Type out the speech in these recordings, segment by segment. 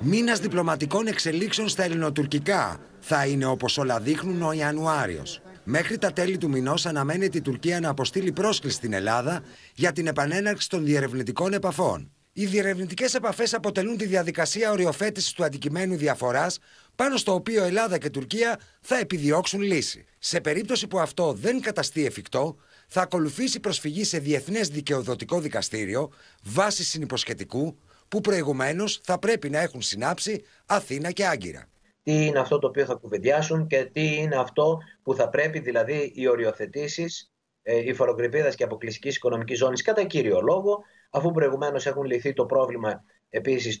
Μήνας διπλωματικών εξελίξεων στα ελληνοτουρκικά θα είναι όπως όλα δείχνουν ο Ιανουάριος. Μέχρι τα τέλη του μηνός αναμένεται η Τουρκία να αποστείλει πρόσκληση στην Ελλάδα για την επανέναρξη των διερευνητικών επαφών. Οι διερευνητικές επαφές αποτελούν τη διαδικασία οριοθέτησης του αντικειμένου διαφοράς, πάνω στο οποίο Ελλάδα και Τουρκία θα επιδιώξουν λύση. Σε περίπτωση που αυτό δεν καταστεί εφικτό, θα ακολουθήσει προσφυγή σε Διεθνές Δικαιοδοτικό Δικαστήριο βάσει συνυποσχετικού, που προηγουμένως θα πρέπει να έχουν συνάψει Αθήνα και Άγκυρα. Τι είναι αυτό το οποίο θα κουβεντιάσουν και τι είναι αυτό που θα πρέπει, δηλαδή οι οριοθετήσεις, η ε, φοροκρηπίδα και αποκλειστικής οικονομικής ζώνης, κατά κύριο λόγο, αφού προηγουμένως έχουν λυθεί το πρόβλημα επίσης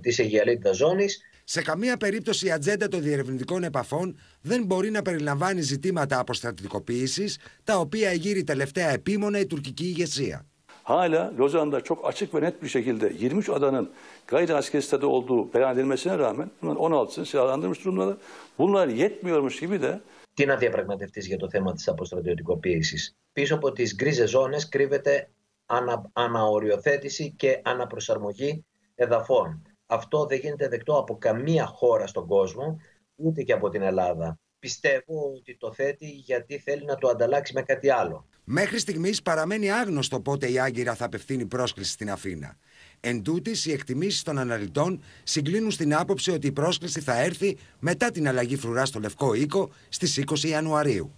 της Αιγιαλίτιδα ζώνης. Σε καμία περίπτωση η ατζέντα των διερευνητικών επαφών δεν μπορεί να περιλαμβάνει ζητήματα αποστρατικοποίηση, τα οποία εγείρει τελευταία επίμονα η τουρκική ηγεσία. Hala Lozan'da çok açık ve net bir şekilde 23 adanın gayri askeri statü olduğu beyan edilmesine rağmen bunların 16'sını silahlandırmış durumdalar. Bunlar yetmiyormuş gibi de τι να διαπραγματευτείς για το θέμα της αποστρατιωτικοποίησης; Πίσω από τις γκρίζες ζώνες κρύβεται ανα, αναοριοθέτηση και αναπροσαρμογή εδαφών. Αυτό δεν γίνεται δεκτό από καμία χώρα στον κόσμο, ούτε και από την Ελλάδα. Πιστεύω ότι το θέτει γιατί θέλει να το ανταλλάξει με κάτι άλλο. Μέχρι στιγμής παραμένει άγνωστο πότε η Άγκυρα θα απευθύνει πρόσκληση στην Αθήνα. Εν τούτης, οι εκτιμήσεις των αναλυτών συγκλίνουν στην άποψη ότι η πρόσκληση θα έρθει μετά την αλλαγή φρουρά στο Λευκό Οίκο στις 20 Ιανουαρίου.